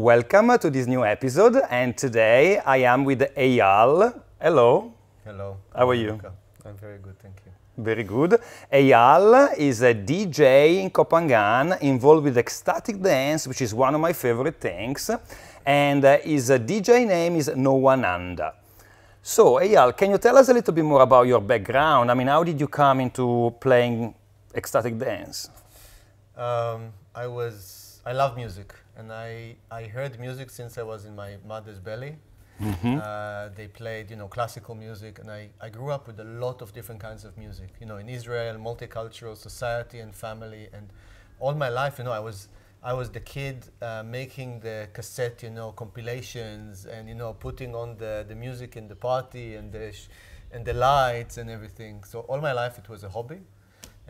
Welcome to this new episode, and today I am with Eyal. Hello. Hello. How are you? I'm very good, thank you. Very good. Eyal is a DJ in Koh Phangan involved with ecstatic dance, which is one of my favorite things. And uh, his uh, DJ name is Nowananda. So, Eyal, can you tell us a little bit more about your background? I mean, how did you come into playing ecstatic dance? Um, I was, I love music, and I, I heard music since I was in my mother's belly. Uh, they played, you know, classical music, and I, I grew up with a lot of different kinds of music. You know, in Israel, multicultural society and family, and all my life, you know, I was I was the kid uh, making the cassette, you know, compilations, and you know, putting on the, the music in the party and the sh- and the lights and everything. So all my life it was a hobby,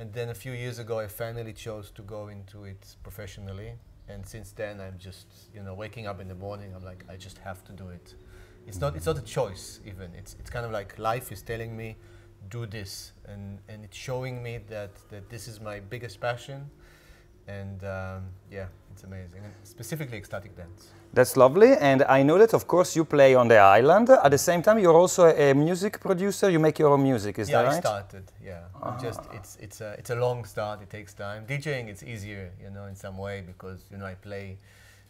and then a few years ago I finally chose to go into it professionally. And since then I'm just, you know, waking up in the morning. I'm like, I just have to do it. It's not it's not a choice even. It's it's kind of like life is telling me, do this, and and it's showing me that that this is my biggest passion, and um, yeah, it's amazing. And specifically ecstatic dance. That's lovely, and I know that, of course, you play on the island. At the same time, you're also a music producer. You make your own music, is yeah, that I right? started. Yeah, I'm just it's it's a it's a long start. It takes time. DJing it's easier, you know, in some way because you know I play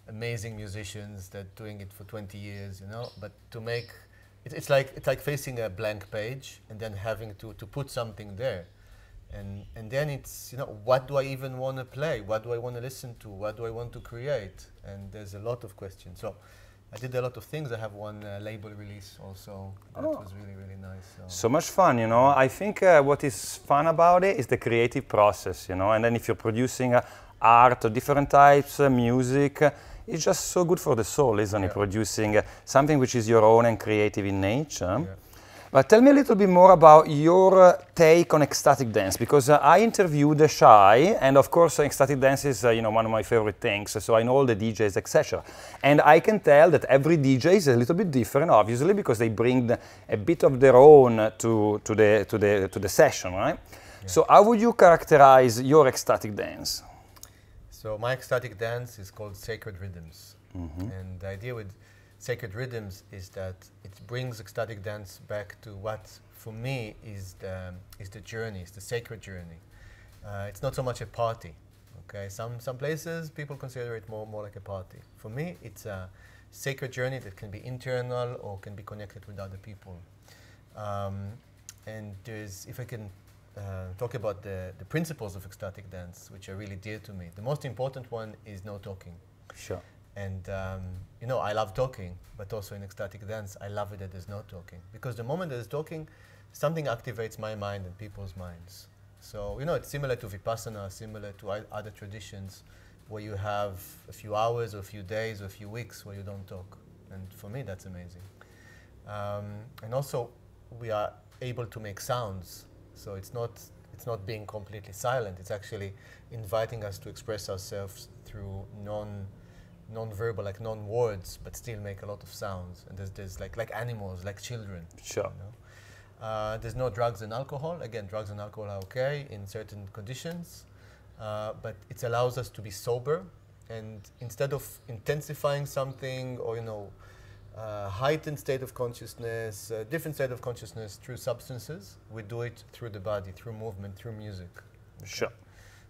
amazing musicians that doing it for 20 years, you know. But to make it, it's like it's like facing a blank page and then having to to put something there, and and then it's you know what do I even want to play? What do I want to listen to? What do I want to create? And there's a lot of questions. So. I did a lot of things. I have one uh, label release also. That Oh. was really, really nice. So. So much fun, you know. I think uh, what is fun about it is the creative process, you know. And then if you're producing uh, art or different types, uh, music, uh, it's just so good for the soul, isn't it? Producing uh, something which is your own and creative in nature. Yeah. But tell me a little bit more about your uh, take on ecstatic dance, because uh, I interviewed Shai, and of course, uh, ecstatic dance is uh, you know one of my favorite things. So I know all the DJs, etc. And I can tell that every DJ is a little bit different, obviously, because they bring the, a bit of their own to to the to the to the session, right? So how would you characterize your ecstatic dance? So my ecstatic dance is called Sacred Rhythms, and the idea with Sacred Rhythms is that it brings ecstatic dance back to what, for me, is the is the journey, is the sacred journey. Uh, it's not so much a party. Okay, some some places people consider it more more like a party. For me, it's a sacred journey that can be internal or can be connected with other people. Um, and there's, if I can uh, talk about the, the principles of ecstatic dance, which are really dear to me. The most important one is no talking. Sure. And um, you know, I love talking, but also in ecstatic dance, I love it that there's no talking. Because the moment there's talking, something activates my mind and people's minds. So, you know, it's similar to Vipassana, similar to other traditions where you have a few hours or a few days or a few weeks where you don't talk. And for me, that's amazing. Um, and also, we are able to make sounds. So it's not, it's not being completely silent. It's actually inviting us to express ourselves through non, non-verbal, like non-words, but still make a lot of sounds. And there's, there's like, like animals, like children. Sure. You know? uh, there's no drugs and alcohol. Again, drugs and alcohol are okay in certain conditions, uh, but it allows us to be sober. And instead of intensifying something or you know, uh, heightened state of consciousness, uh, different state of consciousness through substances, we do it through the body, through movement, through music. Sure.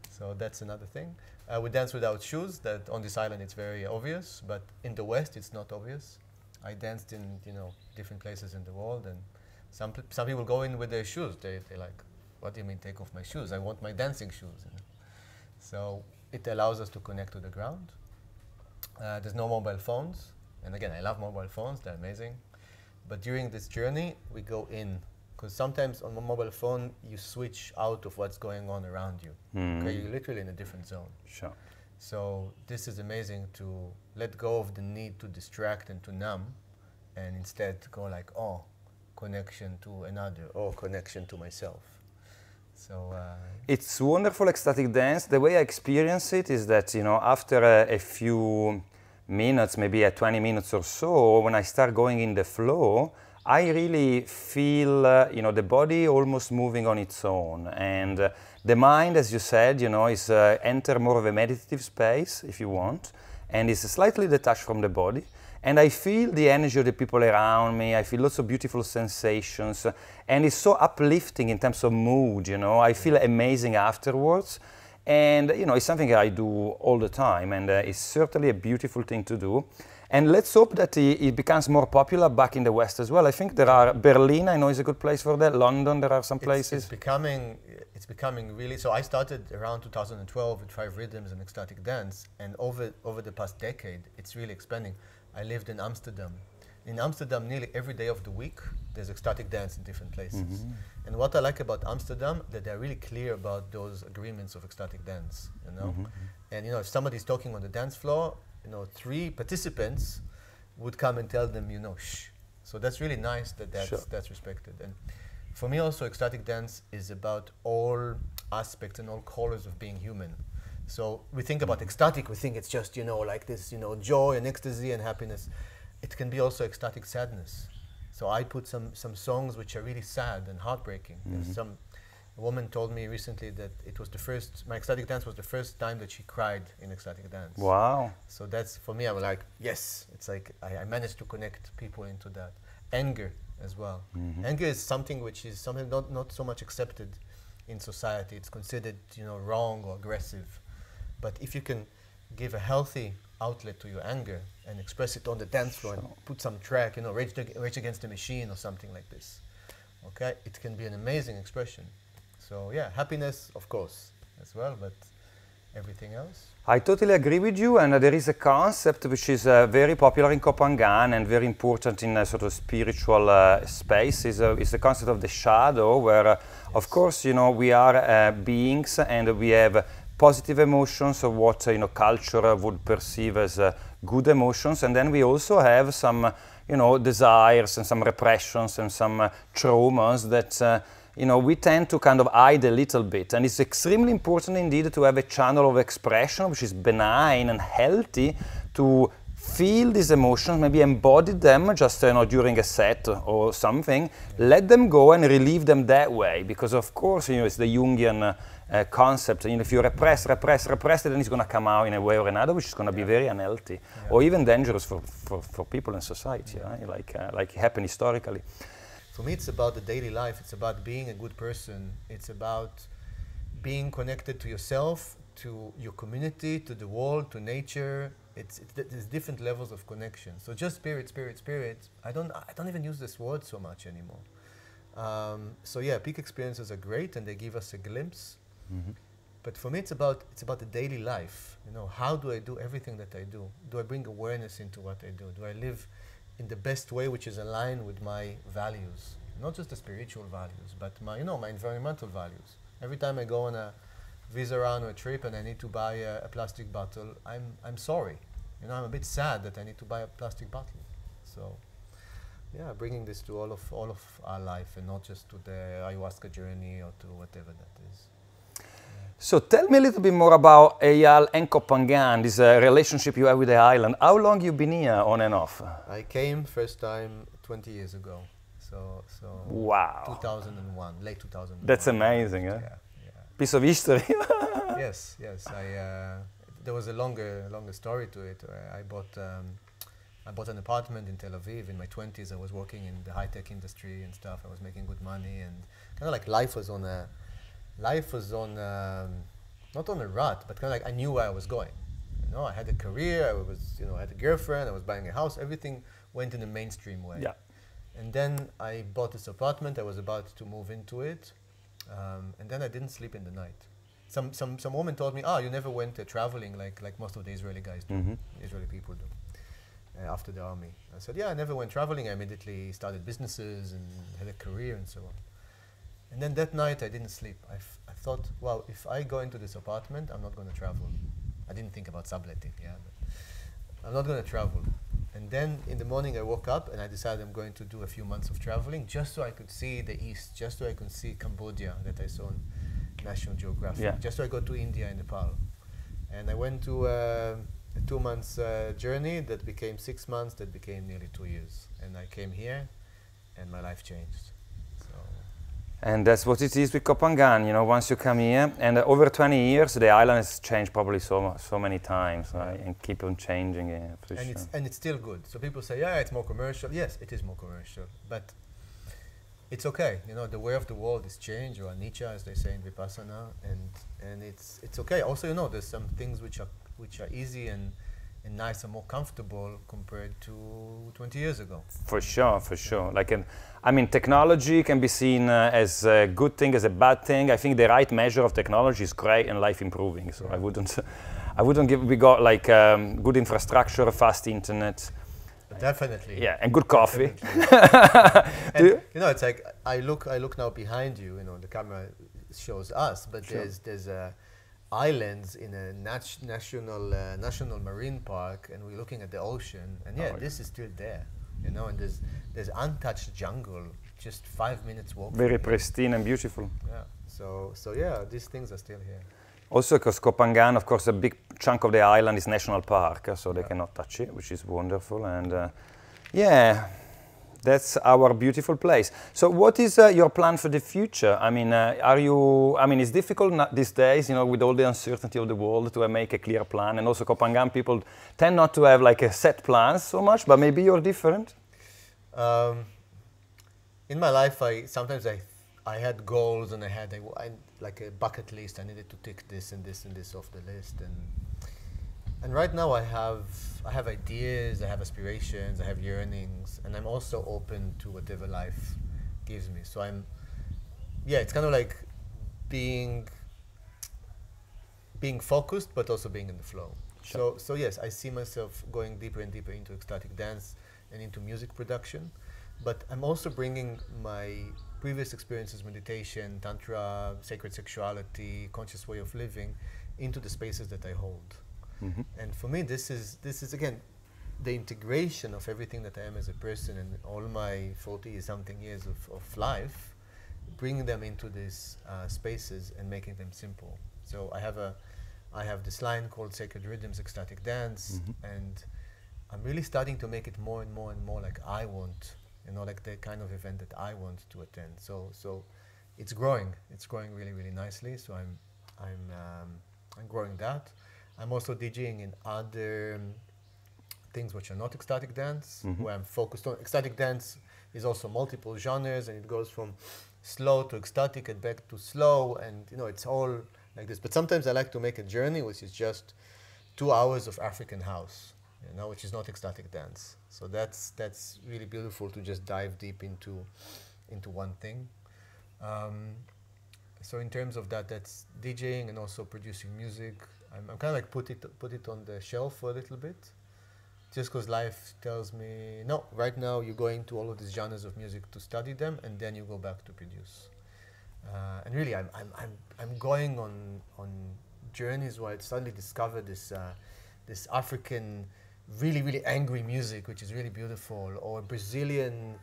So that's another thing. Uh, we dance without shoes. That on this island it's very obvious, but in the West it's not obvious. I danced in you know different places in the world, and some some people go in with their shoes. They they like, what do you mean take off my shoes? I want my dancing shoes. You know? So it allows us to connect to the ground. Uh, there's no mobile phones, and again I love mobile phones. They're amazing. But during this journey, we go in because sometimes on a mobile phone you switch out of what's going on around you. Okay, you're literally in a different zone. Sure. So this is amazing to let go of the need to distract and to numb, and instead go like, oh, connection to another, or connection to myself. So uh, It's wonderful ecstatic dance. The way I experience it is that, you know, after a, a few minutes, maybe a 20 minutes or so, when I start going in the flow, I really feel, uh, you know, the body almost moving on its own. And uh, the mind, as you said, you know, is uh, enter more of a meditative space, if you want. and is slightly detached from the body. And I feel the energy of the people around me. I feel lots of beautiful sensations, and it's so uplifting in terms of mood. You know, I feel amazing afterwards, and you know, it's something I do all the time, and uh, it's certainly a beautiful thing to do. And let's hope that it becomes more popular back in the West as well. I think there are Berlin. I know is a good place for that. London, there are some places. It's, it's becoming, it's becoming really. So I started around 2012 with Five Rhythms and ecstatic dance, and over over the past decade, it's really expanding. I lived in Amsterdam. In Amsterdam, nearly every day of the week, there's ecstatic dance in different places. Mm-hmm. And what I like about Amsterdam, that they're really clear about those agreements of ecstatic dance. You know, mm-hmm. and you know, if somebody's talking on the dance floor, you know, three participants would come and tell them, you know, shh. So that's really nice that that's, sure. that's respected. And for me also, ecstatic dance is about all aspects and all colors of being human. So we think about ecstatic, we think it's just, you know, like this, you know, joy and ecstasy and happiness. It can be also ecstatic sadness. So I put some, some songs which are really sad and heartbreaking. Mm-hmm. some a woman told me recently that it was the first, my ecstatic dance was the first time that she cried in ecstatic dance. Wow. So that's, for me, I was like, yes, it's like I, I managed to connect people into that. Anger as well. Mm-hmm. Anger is something which is something not, not so much accepted in society. It's considered, you know, wrong or aggressive. But if you can give a healthy outlet to your anger and express it on the dance floor sure. and put some track, you know, rage, rage Against the Machine or something like this, okay, it can be an amazing expression. So yeah, happiness, of course, as well, but everything else. I totally agree with you, and uh, there is a concept which is uh, very popular in Koh Phangan and very important in a sort of spiritual uh, space. is uh, is the concept of the shadow, where, uh, yes. of course, you know, we are uh, beings and we have positive emotions of what you know culture would perceive as good emotions, and then we also have some, you know, desires and some repressions and some traumas that you know, we tend to kind of hide a little bit. And it's extremely important indeed to have a channel of expression which is benign and healthy to feel these emotions, maybe embody them just you know, during a set or something, let them go and relieve them that way. Because of course, you know, it's the Jungian uh, concept. You know, if you repress, repress, repress it, then it's going to come out in a way or another, which is going to yeah. be very unhealthy yeah. or even dangerous for, for, for people in society, yeah. right? like, uh, like happened historically. For me, it's about the daily life. It's about being a good person. It's about being connected to yourself, to your community, to the world, to nature. It's, it's there's different levels of connection. So just spirit, spirit, spirit. I don't I don't even use this word so much anymore. Um, so yeah, peak experiences are great and they give us a glimpse. Mm-hmm. But for me, it's about it's about the daily life. You know, how do I do everything that I do? Do I bring awareness into what I do? Do I live in the best way which is aligned with my values. Not just the spiritual values but my you know my environmental values. Every time i go on a visa around or a trip and i need to buy a, a, plastic bottle i'm i'm sorry. You know i'm a bit sad that i need to buy a plastic bottle. So yeah bringing this to all of all of our life and not just to the ayahuasca journey or to whatever that is so tell me a little bit more about Eyal and Koh Phangan, this uh, relationship you have with the island. How long you been here on and off? I came first time 20 years ago. So, so wow. 2001, late 2001. That's amazing, yeah, yeah. Piece of history. yes, yes. I, uh, there was a longer, longer story to it. I bought, um, I bought an apartment in Tel Aviv in my 20s. I was working in the high-tech industry and stuff. I was making good money and kind of like life was on a life was on um, not on a rut, but kind of like I knew where I was going. You know, I had a career. I was, you know, I had a girlfriend. I was buying a house. Everything went in a mainstream way. Yeah. And then I bought this apartment. I was about to move into it, um, and then I didn't sleep in the night. Some some some woman told me, "Ah, oh, you never went uh, traveling like like most of the Israeli guys do, mm-hmm. Israeli people do." Uh, after the army, I said, "Yeah, I never went traveling. I immediately started businesses and had a career and so on." And then that night I didn't sleep. I, f- I thought, well, if I go into this apartment, I'm not going to travel. I didn't think about subletting, yeah. But I'm not going to travel. And then in the morning I woke up and I decided I'm going to do a few months of traveling just so I could see the East, just so I could see Cambodia that I saw in National Geographic, yeah. just so I go to India and Nepal. And I went to uh, a two months uh, journey that became six months, that became nearly two years. And I came here and my life changed. And that's what it is with Koh Phangan, you know, once you come here. And uh, over 20 years, the island has changed probably so, so many times, right? And keep on changing, yeah, and sure. it's and it's still good. So people say, yeah, it's more commercial. Yes, it is more commercial, but it's okay. You know, the way of the world is change, or anicca, as they say in vipassana, and and it's it's okay. Also, you know, there's some things which are which are easy and and nice and more comfortable compared to 20 years ago. For sure, for sure. Like, an, I mean, technology can be seen uh, as a good thing, as a bad thing. I think the right measure of technology is great and life improving. So I wouldn't, I wouldn't give. We got like um, good infrastructure, fast internet, Definitely. yeah, and good coffee. And, you- you know, it's like I look, I look now behind you. You know, the camera shows us, but Sure. there's there's uh, islands in a nat- national uh, national marine park, and we're looking at the ocean, and yeah, Oh, yeah. this is still there. You know, and there's there's untouched jungle, just five minutes walk. Very pristine and beautiful. Yeah. So so yeah, these things are still here. Also, because Koh Phangan, of course, a big chunk of the island is national park, so they cannot touch it, which is wonderful. And uh, yeah, that's our beautiful place. So, what is uh, your plan for the future? I mean, uh, are you? I mean, it's difficult these days, you know, with all the uncertainty of the world, to make a clear plan. And also, Koh Phangan people tend not to have like a set plans so much, but maybe you're different. Um, in my life, I sometimes I I had goals and I had like a bucket list. I needed to tick this and this and this off the list, and and right now I have I have ideas, I have aspirations, I have yearnings, and I'm also open to whatever life gives me. So I'm yeah, it's kind of like being being focused, but also being in the flow. Sure. So so yes, I see myself going deeper and deeper into ecstatic dance and into music production, but I'm also bringing my previous experiences, meditation, tantra, sacred sexuality, conscious way of living, into the spaces that I hold. Mhm. And for me, this is this is again the integration of everything that I am as a person and all my 40 something years of, of life, bringing them into these uh, spaces and making them simple. So I have a I have this line called Sacred Rhythms Ecstatic Dance, Mhm. and I'm really starting to make it more and more and more like I want, you know, like the kind of event that I want to attend. So so it's growing. It's growing really really nicely. So I'm I'm um, I'm growing that. I'm also DJing in other um, things which are not ecstatic dance, Mhm. where I'm focused on. Ecstatic dance is also multiple genres, and it goes from slow to ecstatic and back to slow, and you know it's all like this. But sometimes I like to make a journey, which is just two hours of African house, you know, which is not ecstatic dance. So that's that's really beautiful to just dive deep into into one thing. Um, so in terms of that, that's DJing and also producing music. I'm, I'm kind of like put it put it on the shelf for a little bit, just because life tells me no. Right now, you're going to all of these genres of music to study them, and then you go back to produce. Uh, and really, I'm, I'm, I'm, I'm going on on journeys where I suddenly discover this uh, this African, really really angry music, which is really beautiful, or Brazilian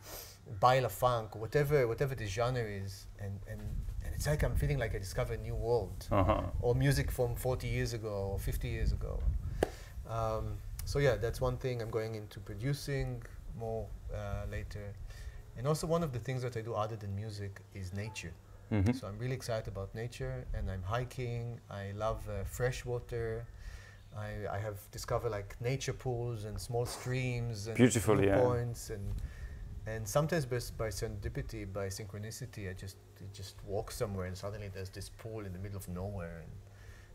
baile funk, whatever whatever the genre is, and and it's like I'm feeling like I discovered a new world Uh-huh. or music from 40 years ago or 50 years ago. Um, so yeah, that's one thing I'm going into producing more uh, later. And also one of the things that I do other than music is nature. Mhm. So I'm really excited about nature and I'm hiking. I love uh, fresh water. I, I have discovered like nature pools and small streams and Beautiful, yeah. points and and sometimes by, by serendipity, by synchronicity, I just I just walk somewhere and suddenly there's this pool in the middle of nowhere. And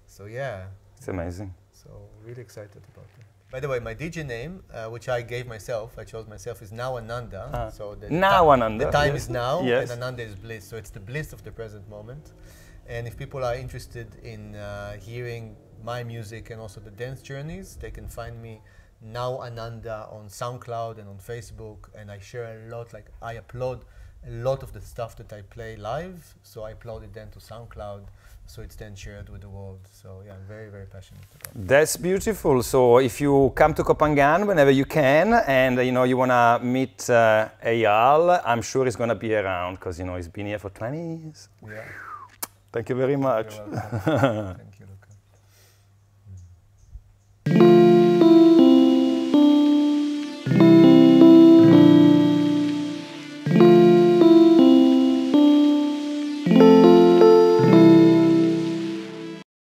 so yeah, It's amazing. so really excited about that. By the way, my DJ name, uh, which I gave myself, I chose myself, is Now Ananda. Ah. so the Now Ananda, The time yes. is now, Yes. and Ananda is bliss. So it's the bliss of the present moment. And if people are interested in uh, hearing my music and also the dance journeys, they can find me Now Ananda on SoundCloud and on Facebook. And I share a lot, like I upload a lot of the stuff that I play live. So I upload it then to SoundCloud. So it's then shared with the world. So yeah, I'm very, very passionate about it. That's beautiful. So if you come to Koh Phangan whenever you can, and you know you wanna meet uh, Eyal, I'm sure he's gonna be around because you know he's been here for 20 years. Yeah. Thank you very much. You're welcome. Thank